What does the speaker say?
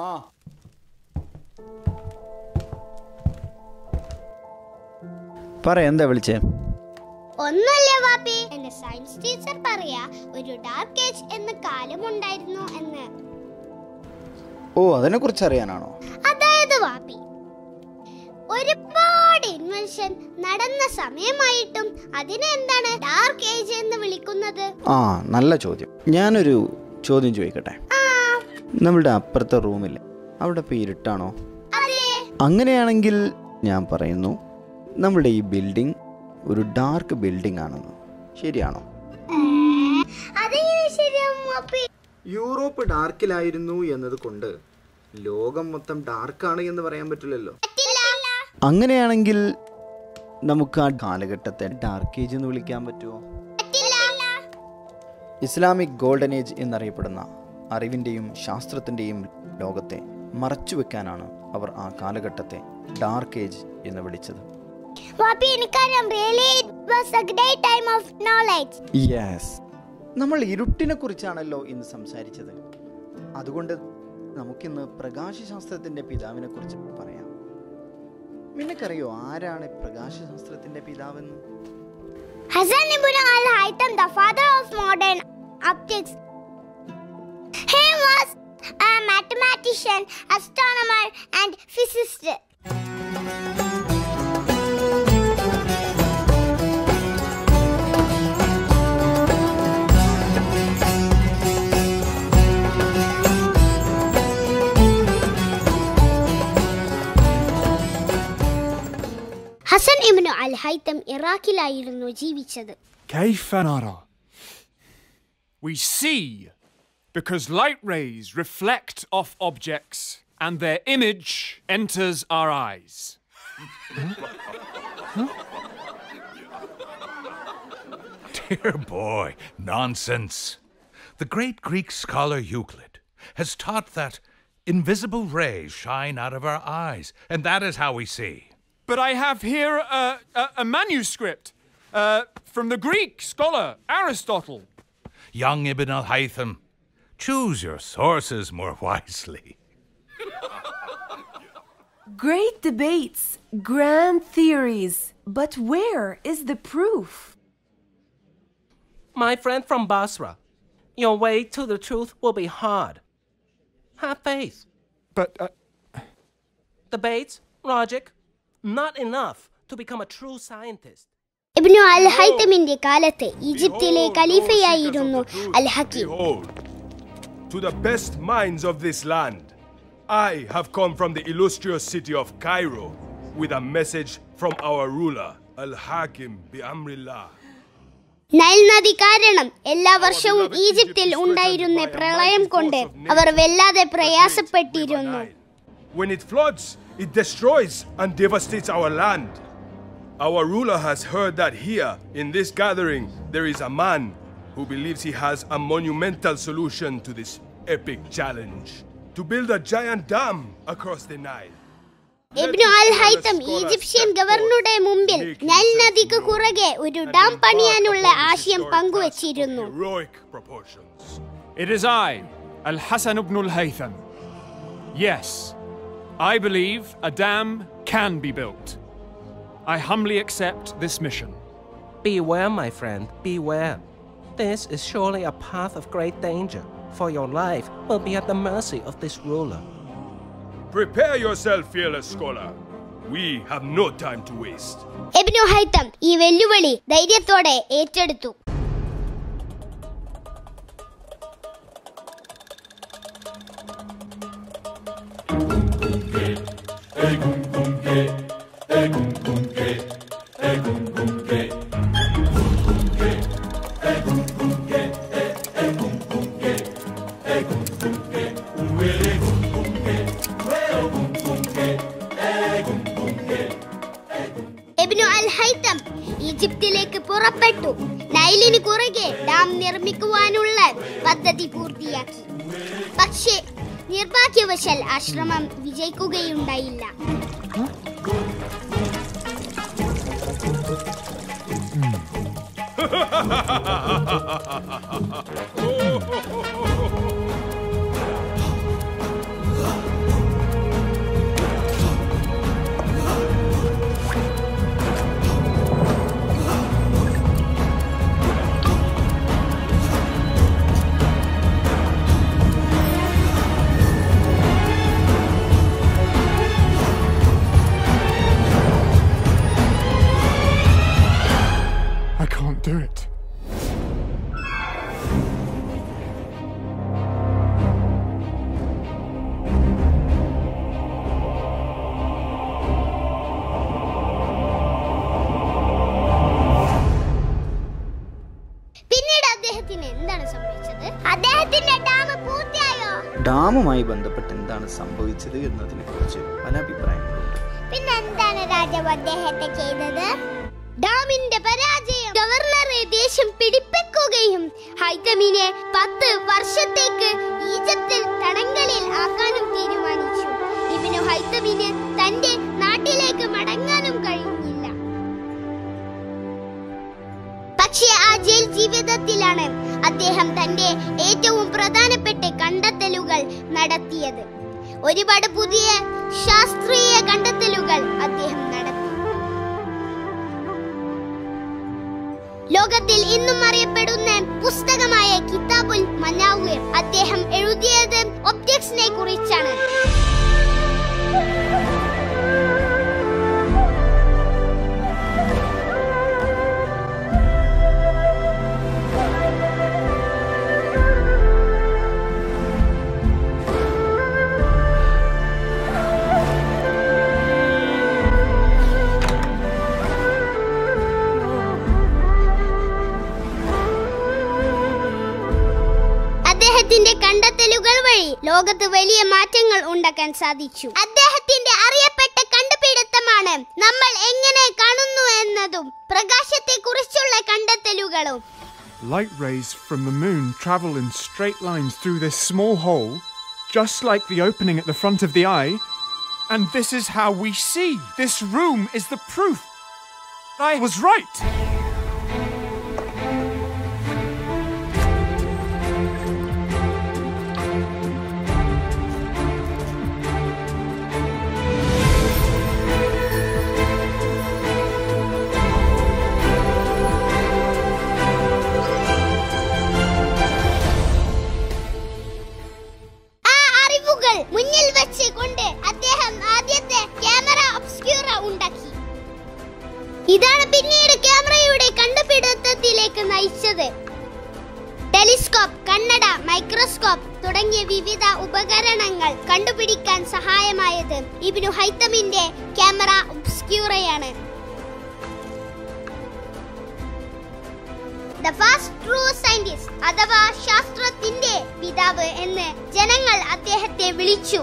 ആ. പറ എന്താ വിളിച്ചേ? ഒന്നല്ലേ വാപ്പി? എന്റെ സയൻസ് ടീച്ചർ പറയാ ഒരു ഡാർക്ക് ഏജ് എന്ന കാലം ഉണ്ടായിരുന്നു എന്ന്. ഓ അതിനെ കുറിച്ച് അറിയാനാണോ? അതായത് വാപ്പി ഒരുപാട് ഇൻവെൻഷൻ നടന്ന സമയമായിട്ടും അതിനെ എന്താണ് ഡാർക്ക് ഏജ് എന്ന് വിളിക്കുന്നത്? ആ നല്ല ചോദ്യം. ഞാനൊരു ചോദ്യം ചോദിക്കട്ടെ? നമ്മളുടെ അപ്പുറത്തെ റൂമിൽ അവിടെ ഇപ്പോൾ ഇരുട്ടാണോ? അങ്ങനെയാണെങ്കിൽ ഞാൻ പറയുന്നു നമ്മുടെ ഈ ബിൽഡിംഗ് ഒരു ഡാർക്ക് ബിൽഡിംഗ് ആണെന്ന് ശരിയാണോ യൂറോപ്പ് ഡാർക്കിലായിരുന്നു എന്നത് കൊണ്ട് ലോകം മൊത്തം ഡാർക്കാണ് എന്ന് പറയാൻ പറ്റില്ലല്ലോ. അങ്ങനെയാണെങ്കിൽ നമുക്ക് ആ കാലഘട്ടത്തെ ഡാർക്ക് ഏജ് എന്ന് വിളിക്കാൻ പറ്റുമോ? ഇസ്ലാമിക് ഗോൾഡൻ ഏജ് എന്നറിയപ്പെടുന്ന അറിവിന്റെയും ശാസ്ത്രത്തിന്റെയും ലോകത്തെ മറച്ചു വെക്കാനാണ് അവർ ആ കാലഘട്ടത്തെ ഡാർക്ക് ഏജ് എന്ന് വിളിച്ചത്. നമ്മൾ ഇരുട്ടിനെ കുറിച്ചാണല്ലോ ഇന്ന് സംസാരിച്ചത്. അതുകൊണ്ട് നമുക്കിന്ന് പ്രകാശശാസ്ത്രത്തിന്റെ പിതാവിനെ കുറിച്ച് പറയാം. നിനക്കറിയോ ആരാണ് പ്രകാശശാസ്ത്രത്തിന്റെ പിതാവെന്ന്? Hasan Ibnu al Haytham the father of modern optics mathematician, astronomer and physicist. Hasan Ibnu Al Haytham ഇറാഖിലായിരുന്നു ജീവിച്ചത് We see because light rays reflect off objects and their image enters our eyes. Dear boy, nonsense. The great Greek scholar Euclid has taught that invisible rays shine out of our eyes, and that is how we see. But I have here a, a, a manuscript uh, from the Greek scholar Aristotle. Young Ibn al Haytham, choose your sources more wisely. Great debates, grand theories, but where is the proof? My friend from Basra, your way to the truth will be hard. Have faith. But uh, Debates, logic, not enough to become a true scientist. Ibnu അൽ ഹൈത്തമിന്റെ കാലത്ത് ഈജിപ്തിലെ ഖലീഫയായിരുന്നു അൽ Hakeem Behold, to the best minds of this land, I have come from the illustrious city of Cairo with a message from our ruler, Al Hakim bi Amrillah. Nile നദി കാരണം എല്ലാ വർഷവും ഈജിപ്തിൽ ഉണ്ടായിരുന്ന പ്രളയം കൊണ്ട് അവർ വല്ലാതെ പ്രയാസപ്പെട്ടിരുന്നു When it floods, it destroys and devastates our land. Our ruler has heard that here, in this gathering, there is a man who believes he has a monumental solution to this epic challenge to build a giant dam across the Nile. Ibn al Haytham Egyptian ഗവർണറുടെ മുമ്പിൽ Nile നദിക്ക് കുറുകെ ഒരു dam പണിയാനുള്ള ആശയം പങ്കുവച്ചിരുന്നു Heroic proportions. it is I, Al Hassan ibn al Haytham. Yes, I believe a dam can be built. I humbly accept this mission. Beware, my friend, beware. This is surely a path of great danger, for your life will be at the mercy of this ruler. Prepare yourself, fearless scholar. We have no time to waste. Ibnu Haitham ഈ വെല്ലുവിളി ധൈര്യത്തോടെ ഏറ്റെടുത്തു ഇബ്നു നൈലിന് കുറുകെ dam നിർമ്മിക്കുവാനുള്ള പദ്ധതി പൂർത്തിയാക്കി. പക്ഷേ നിർഭാഗ്യവശാൽ ആശ്രമം വിജയിക്കുകയുണ്ടായില്ല. ഡാമുമായി ബന്ധപ്പെട്ട് എന്താണ് സംഭവിച്ചത് എന്നതിനെ കുറിച്ച് പല അഭിപ്രായങ്ങളുണ്ട് പിന്നെ എന്താണ് രാജാവ് അദ്ദേഹത്തെ ചെയ്തത്? പരാജയം ഗവർണറെ ദേഷ്യം പിടിപ്പിക്കുകയും ഹൈതമിനെ പത്ത് വർഷത്തേക്ക് ഈജിപ്തിൽ തടങ്കലിൽ ആക്കാനും തീരുമാനിച്ചു. ഇവന് ഹൈതമിന് തന്റെ നാട്ടിലേക്ക് മടങ്ങാനും കഴിഞ്ഞില്ല. പക്ഷേ ആ ജയിൽ ജീവിതത്തിലാണ് അദ്ദേഹം തന്റെ നടത്തിയത്. ഒരുപാട് പുതിയ ശാസ്ത്രീയ കണ്ടെത്തലുകൾ അദ്ദേഹം നടത്തി. ലോകത്തിൽ ഇന്നും അറിയപ്പെടുന്ന പുസ്തകമായ കിതാബുൽ മനാവിർ അദ്ദേഹം എഴുതിയത് ഒബ്ജക്ട്സിനെ കുറിച്ചാണ്. വഴി ലോകത്ത് വലിയ മാറ്റങ്ങൾ ഉണ്ടാക്കാൻ സാധിച്ചു അദ്ദേഹത്തിന്റെ അറിയപ്പെട്ട കണ്ടുപിടുത്തമാണ് നമ്മൾ എങ്ങനെ കാണുന്നു എന്നതും പ്രകാശത്തെ കുറിച്ചുള്ള കണ്ടെത്തലുകളും Light rays from the moon travel in straight lines through this small hole, just like the opening at the front of the eye. And this is how we see. This room is the proof. I was right. ഇതാണ് പിന്നീട് ക്യാമറയുടെ കണ്ടുപിടുത്തത്തിലേക്ക് നയിച്ചത്. Telescope കണ്ണട microscope തുടങ്ങിയ വിവിധ ഉപകരണങ്ങൾ കണ്ടുപിടിക്കാൻ സഹായമായത് ഇബിനു ഹൈത്തമിന്റെ ക്യാമറ ഒബ്സ്ക്യൂറയാണ്. ദ ട്രൂ സയന്റിസ്റ്റ് അഥവാ ശാസ്ത്രത്തിന്റെ പിതാവ് എന്ന് ജനങ്ങൾ അദ്ദേഹത്തെ വിളിച്ചു.